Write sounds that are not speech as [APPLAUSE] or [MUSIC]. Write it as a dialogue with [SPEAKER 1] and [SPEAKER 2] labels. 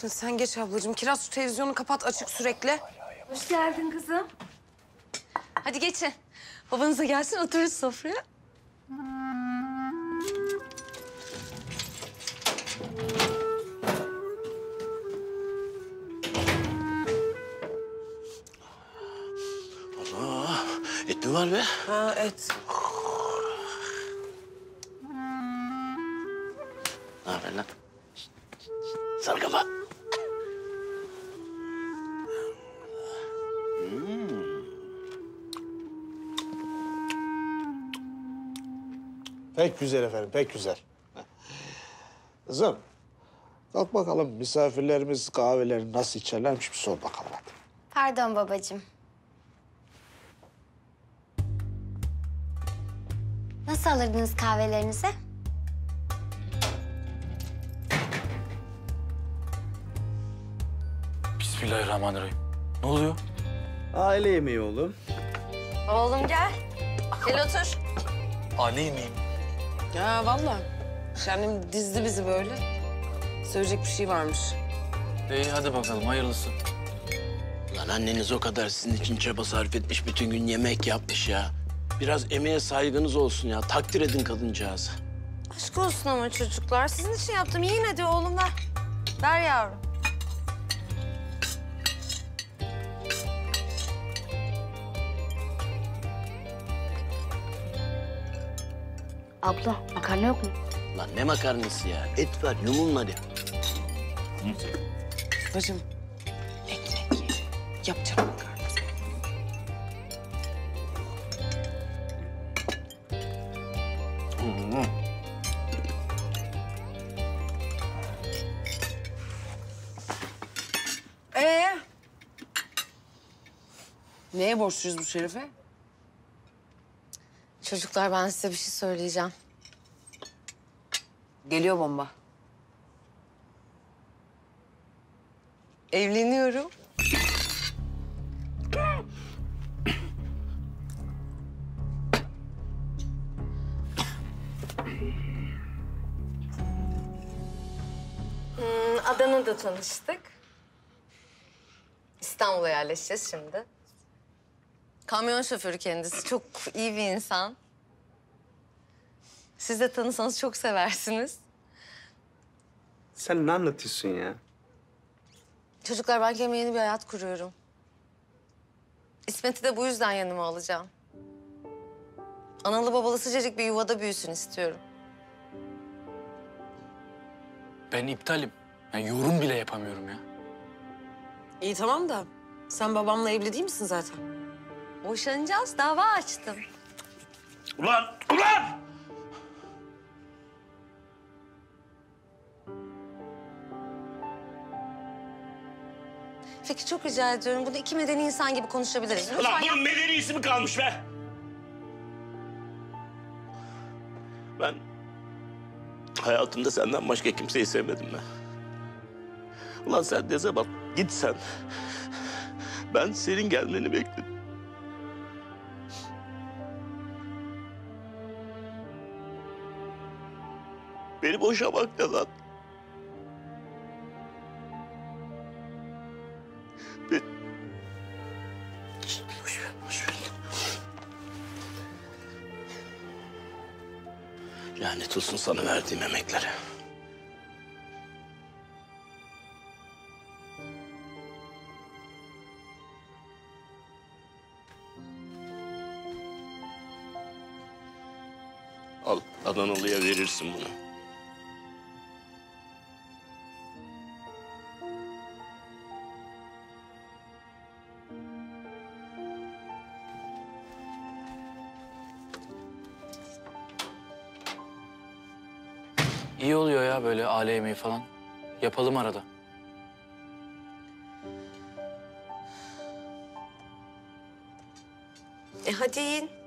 [SPEAKER 1] Şimdi sen geç ablacığım. Kiraz şu televizyonu kapat açık sürekli.
[SPEAKER 2] Hoş geldin kızım.
[SPEAKER 3] Hadi geçin. Babanız da gelsin otururuz sofraya.
[SPEAKER 4] Aa, et mi var be?
[SPEAKER 1] Ha evet.
[SPEAKER 4] Ne haber lan? Sarı kafa.
[SPEAKER 5] Pek güzel efendim, pek güzel. [LAUGHS] Kızım, kalk bakalım misafirlerimiz kahvelerini nasıl içerlermiş bir sor bakalım hadi.
[SPEAKER 2] Pardon babacığım. Nasıl alırdınız kahvelerinizi?
[SPEAKER 6] Bismillahirrahmanirrahim. Ne oluyor?
[SPEAKER 7] Aile yemeği oğlum.
[SPEAKER 3] Oğlum gel. Gel otur.
[SPEAKER 6] Aile yemeği mi?
[SPEAKER 1] Ya vallahi. Şenlim dizdi bizi böyle. Söyleyecek bir şey varmış.
[SPEAKER 6] İyi hadi bakalım hayırlısı.
[SPEAKER 4] Lan anneniz o kadar sizin için çaba sarf etmiş, bütün gün yemek yapmış ya. Biraz emeğe saygınız olsun ya. Takdir edin kadıncağızı.
[SPEAKER 3] Aşk olsun ama çocuklar. Sizin için yaptım. Yiyin hadi oğlum ver. Ver yavrum.
[SPEAKER 2] Abla makarna yok mu?
[SPEAKER 4] Lan ne makarnası ya? Et var, yumulun hadi.
[SPEAKER 1] Bacım ekmek ye. Yapacağım makarna. Ee? Neye borçluyuz bu Şerife?
[SPEAKER 3] Çocuklar ben size bir şey söyleyeceğim.
[SPEAKER 1] Geliyor bomba.
[SPEAKER 3] Evleniyorum. Hmm, Adana'da tanıştık. İstanbul'a yerleşeceğiz şimdi. Kamyon şoförü kendisi. Çok iyi bir insan. Siz de tanısanız çok seversiniz.
[SPEAKER 7] Sen ne anlatıyorsun ya?
[SPEAKER 3] Çocuklar ben kendime yeni bir hayat kuruyorum. İsmet'i de bu yüzden yanıma alacağım. Analı babalı sıcacık bir yuvada büyüsün istiyorum.
[SPEAKER 6] Ben iptalim. Yani yorum bile yapamıyorum ya.
[SPEAKER 1] İyi tamam da sen babamla evli değil misin zaten?
[SPEAKER 3] Boşanacağız, dava açtım.
[SPEAKER 4] Ulan! Ulan!
[SPEAKER 3] Peki çok rica ediyorum. Bunu iki medeni insan gibi konuşabiliriz. Lütfen
[SPEAKER 4] Ulan bunun medenisi mi kalmış be? Ben hayatımda senden başka kimseyi sevmedim ben. Ulan sen ne zaman git sen. Ben senin gelmeni bekledim. Beni boşamak ne lan? Ben... Boş ver. Lanet olsun sana verdiğim emeklere. Al, Adanalı'ya verirsin bunu.
[SPEAKER 6] İyi oluyor ya böyle aile yemeği falan. Yapalım arada.
[SPEAKER 1] E hadi yiyin.